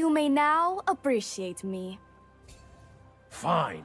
You may now appreciate me. Fine.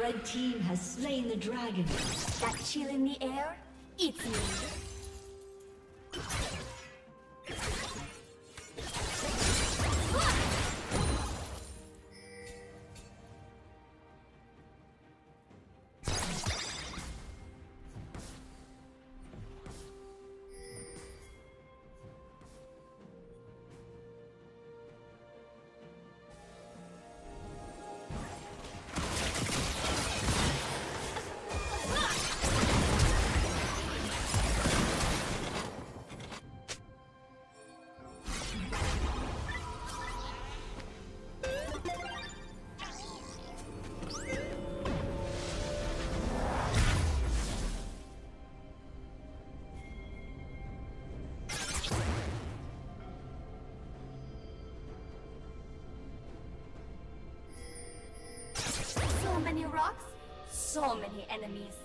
Red team has slain the dragon. That chill in the air? It's me. So many enemies.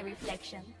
My reflection.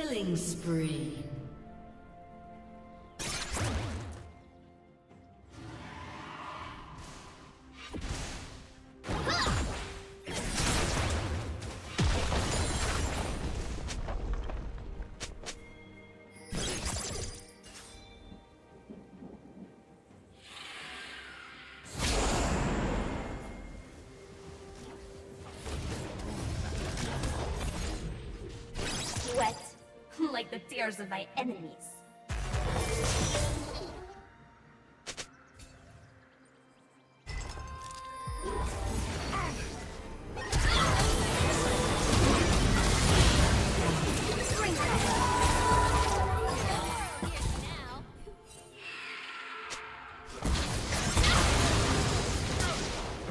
Killing spree. The tears of my enemies.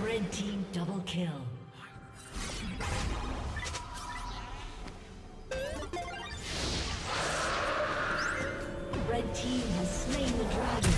Red team double kill. Slain the dragon.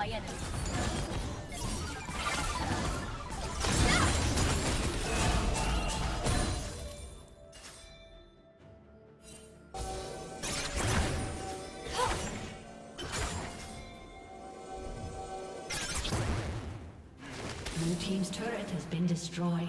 My enemies. Blue Team's turret has been destroyed.